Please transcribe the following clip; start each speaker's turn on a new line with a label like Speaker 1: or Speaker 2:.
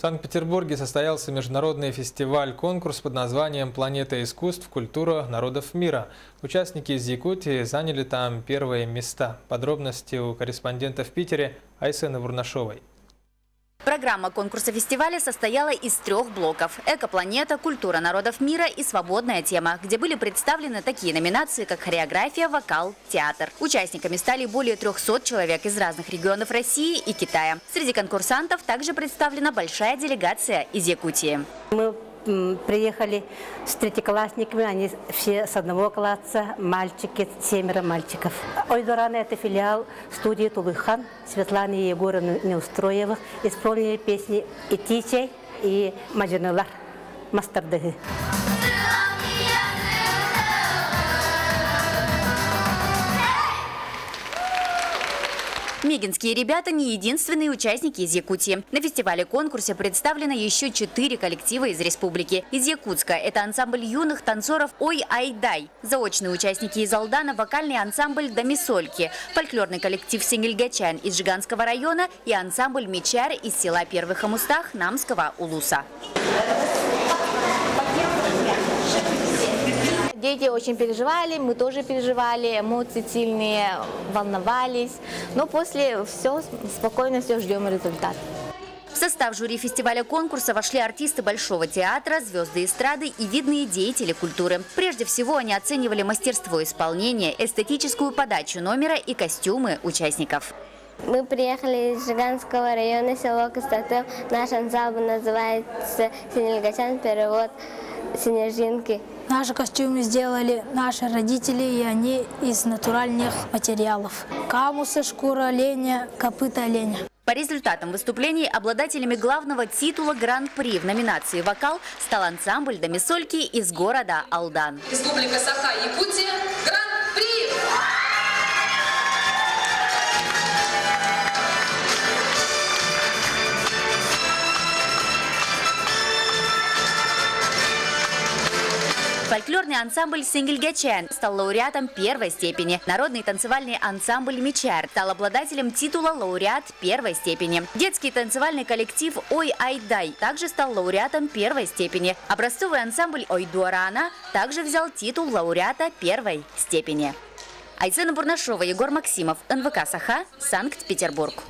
Speaker 1: В Санкт-Петербурге состоялся международный фестиваль-конкурс под названием «Планета искусств. Культура народов мира». Участники из Якутии заняли там первые места. Подробности у корреспондента в Питере Айсены Вурнашовой.
Speaker 2: Программа конкурса фестиваля состояла из трех блоков – «Экопланета», «Культура народов мира» и «Свободная тема», где были представлены такие номинации, как хореография, вокал, театр. Участниками стали более 300 человек из разных регионов России и Китая. Среди конкурсантов также представлена большая делегация из Якутии.
Speaker 3: Мы приехали с третьеклассниками, они все с одного класса, мальчики, семеро мальчиков. Ойдурана – это филиал студии Тулыхан, Светланы Егоровны Неустроевых. Исполнили песни «Итичей» и «Маджинулар» Мастардыгы.
Speaker 2: Мегинские ребята не единственные участники из Якутии. На фестивале-конкурсе представлено еще четыре коллектива из республики. Из Якутска это ансамбль юных танцоров «Ой Айдай», заочные участники из Алдана – вокальный ансамбль «Домисольки», фольклорный коллектив «Сингельгачан» из Жиганского района и ансамбль «Мечар» из села Первых Амустах Намского Улуса.
Speaker 4: Дети очень переживали, мы тоже переживали, эмоции сильные, волновались. Но после все спокойно все ждем результат.
Speaker 2: В состав жюри фестиваля конкурса вошли артисты Большого театра, звезды эстрады и видные деятели культуры. Прежде всего они оценивали мастерство исполнения, эстетическую подачу номера и костюмы участников.
Speaker 5: Мы приехали из Жиганского района, село Костотел. Наш ансамбль называется «Синельгачан», перевод «Синежинки».
Speaker 6: Наши костюмы сделали наши родители, и они из натуральных материалов. Камусы, шкура оленя, копыта оленя.
Speaker 2: По результатам выступлений обладателями главного титула Гран-при в номинации «Вокал» стал ансамбль «Домисольки» из города Алдан.
Speaker 7: Республика Саха-Якутия. Гран-при!
Speaker 2: Фольклорный ансамбль «Сингельгачен» стал лауреатом первой степени. Народный танцевальный ансамбль «Мечар» стал обладателем титула лауреат первой степени. Детский танцевальный коллектив «Ой Айдай» также стал лауреатом первой степени. Образцовый ансамбль «Ой Дуарана» также взял титул лауреата первой степени. Айсена Бурнашова, Егор Максимов, НВК «Саха», Санкт-Петербург.